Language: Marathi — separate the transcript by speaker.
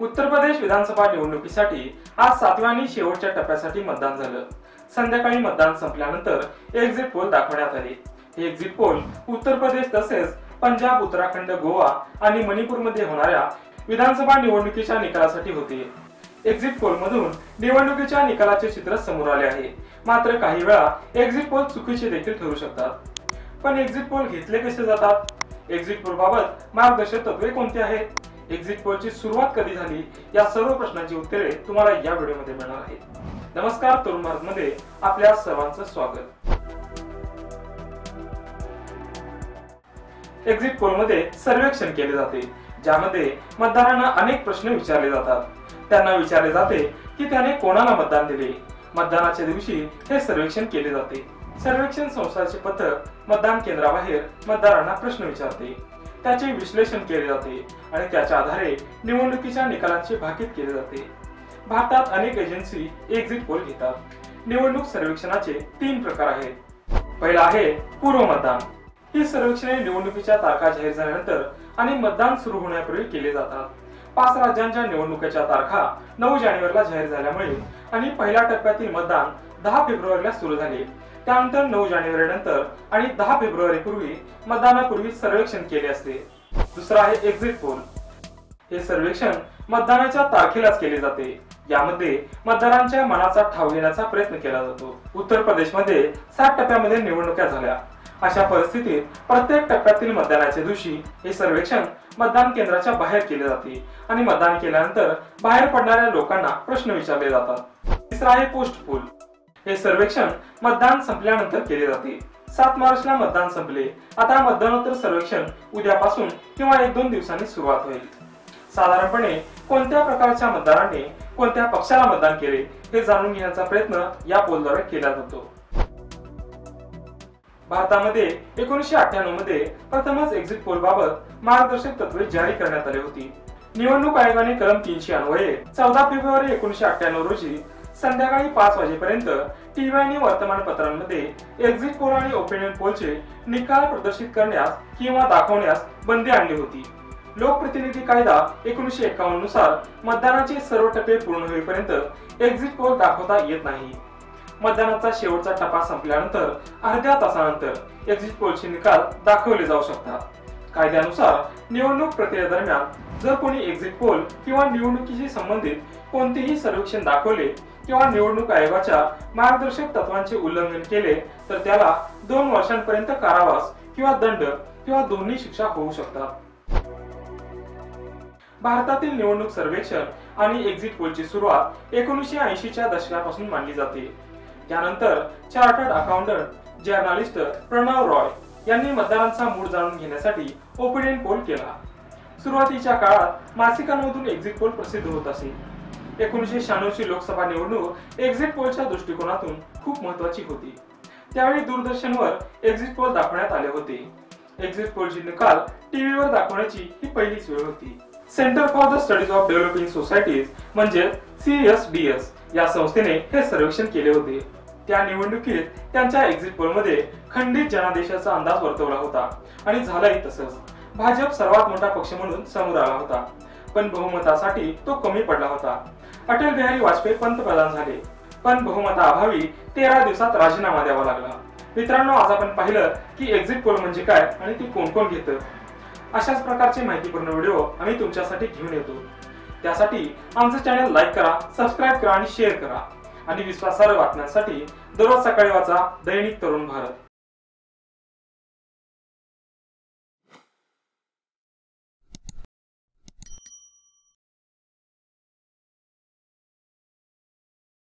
Speaker 1: उत्तर प्रदेश विधानसभा निवडणुकीसाठी आज सातव्या आणि शेवटच्या टप्प्यासाठी मतदान झालं. संध्याकाळी मतदान संपल्यानंतर एक्झिट पोल दाखवण्यात आले. हे एक्झिट पोल उत्तर प्रदेश तसेच पंजाब उत्तराखंड गोवा आणि मणिपूरमध्ये होणाऱ्या विधानसभा निवडणुकीच्या निकालासाठी होते. एक्झिट पोल मधून निवडणुकीच्या निकालाचे चित्र समोर आले आहे. मात्र काही वेळा एक्झिट पोल चुकीचे देखील ठरू शकतात. पण एक्झिट पोल घेतले कसे जातात? एक्झिट पोल बाबत मार्गदर्शक तत्वे कोणती आहेत? एक्झिट पोलची सुरुवात कधी झाली? या सर्व प्रश्नांची उत्तरे तुम्हाला या व्हिडिओमध्ये मिळणार आहेत. नमस्कार तरुण भारत मध्ये आपल्या सर्वांचं स्वागत. एक्झिट पोलमध्ये सर्वेक्षण केले जाते ज्यामध्ये मतदारांना अनेक प्रश्न विचारले जातात. त्यांना विचारले जाते की त्याने कोणाला मतदान दिले? मतदानाच्या दिवशी हे सर्वेक्षण केले जाते. सर्वेक्षण संस्थाचे पथक मतदान केंद्राबाहेर मतदारांना प्रश्न विचारते. त्याचे विश्लेषण केले जाते आणि त्याच्या आधारे निवडणुकीच्या निकालांचे भाकीत केले जाते. भारतात अनेक एजन्सी एक्झिट पोल घेतात. निवडणूक सर्वेक्षणाचे तीन प्रकार आहेत. पहिला आहे पूर्व मतदान. ही सर्वेक्षणे निवडणुकीच्या तारखा जाहीर झाल्यानंतर आणि मतदान सुरू होण्यापूर्वी केले जातात. पाच राज्यांच्या निवडणुकीच्या तारखा नऊ जानेवारीला जाहीर झाल्यामुळे आणि पहिल्या टप्प्यातील मतदान दहा फेब्रुवारीला सुरू झाले. त्यानंतर नऊ जानेवारी नंतर आणि दहा फेब्रुवारी पूर्वी मतदानापूर्वी सर्वेक्षण केले असते. दुसरा आहे एक्झिट पोल हे सर्वेक्षण मतदानाच्या तारखेलाच केले जाते. यामध्ये मतदारांच्या मनाचा ठाव घेण्याचा प्रयत्न केला जातो. उत्तर प्रदेशमध्ये सात टप्प्यामध्ये निवडणुका झाल्या. अशा परिस्थितीत प्रत्येक टप्प्यातील मतदानाच्या दिवशी हे सर्वेक्षण मतदान केंद्राच्या बाहेर केले जाते आणि मतदान केल्यानंतर बाहेर पडणाऱ्या लोकांना प्रश्न विचारले जातात. तिसरा आहे पोस्ट पोल हे सर्वेक्षण मतदान संपल्यानंतर केले जाते. सात मार्चला मतदान संपले. आता मतदानोत्तर सर्वेक्षण उद्यापासून किंवा एक दोन दिवसांनी सुरुवात होईल. साधारणपणे कोणत्या प्रकारच्या मतदाराने कोणत्या पक्षाला मतदान केले हे जाणून घेण्याचा प्रयत्न या पोलद्वारे केला जातो. भारतामध्ये एकोणीसशे अठ्ठ्याण्णवमध्ये प्रथमच एक्झिट पोल बाबत मार्गदर्शक तत्वे जारी करण्यात आली होती. निवडणूक आयोगाने कलम तीनशे अन्वये चौदा फेब्रुवारी एकोणीसशे अठ्ठ्याण्णव रोजी संध्याकाळी पाच वाजेपर्यंत टीव्ही आणि वर्तमानपत्रांमध्ये एक्झिट पोल आणि ओपिनियन पोलचे निकाल प्रदर्शित करण्यास किंवा दाखवण्यास बंदी आणली होती. लोकप्रतिनिधी कायदा एकोणीसशे एकावन्ननुसार मतदानाचे सर्व टप्पे पूर्ण होईपर्यंत एक्झिट पोल दाखवता येत नाही. मतदानाचा शेवटचा टप्पा संपल्यानंतर अर्ध्या तासानंतर एक्झिट पोलचे निकाल दाखवले जाऊ शकतात. कायद्यानुसार निवडणूक प्रक्रियेदरम्यान जर कोणी एक्झिट पोल किंवा निवडणुकीशी संबंधित कोणतेही सर्वेक्षण दाखवले किंवा निवडणूक आयोगाच्या मार्गदर्शक तत्वांचे उल्लंघन केले तर त्याला दोन वर्षांपर्यंत कारावास किंवा दंड किंवा दोन्ही शिक्षा होऊ शकतात. भारतातील निवडणूक सर्वेक्षण आणि एक्झिट पोलची सुरुवात एकोणीसशे ऐंशीच्या दशकापासून मानली जाते. त्यानंतर chartered accountant journalist Pranav Roy यांनी मतदारांचा मूड जाणून घेण्यासाठी ओपिनियन पोल केला. सुरुवातीच्या काळात मासिकांमधून एक्झिट पोल प्रसिद्ध होत असे. एकोणीसशे शहाण्णवची लोकसभा निवडणूक एक्झिट पोलच्या दृष्टिकोनातून खूप महत्वाची होती. त्यावेळी दूरदर्शनवर एक्झिट पोल दाखवण्यात आले होते. एक्झिट पोलचे निकाल टीव्हीवर दाखवण्याची ही पहिलीच वेळ होती. Centre for the studies of developing societies म्हणजे सीएसडीएस या संस्थेने हे सर्वेक्षण केले होते. त्या निवडणुकीत त्यांच्या एक्झिट पोलमध्ये खंडित जनादेशाचा अंदाज वर्तवला होता आणि झालाही तसंच. भाजप सर्वात मोठा पक्ष म्हणून समोर आला होता. पण बहुमतासाठी तो कमी पडला होता. अटल बिहारी वाजपेयी पंतप्रधान झाले. पण बहुमताअभावी तेरा दिवसात राजीनामा द्यावा लागला. मित्रांनो आज आपण पाहिलं की एक्झिट पोल म्हणजे काय आणि ती कोण कोण घेतं? अशाच प्रकारचे माहितीपूर्ण व्हिडिओ आम्ही तुमच्यासाठी घेऊन येतो. त्यासाठी आमचं चॅनल लाईक करा सबस्क्राईब करा आणि शेअर करा. आणि विश्वासार्ह बातम्यांसाठी दररोज सकाळी वाचा दैनिक तरुण भारत.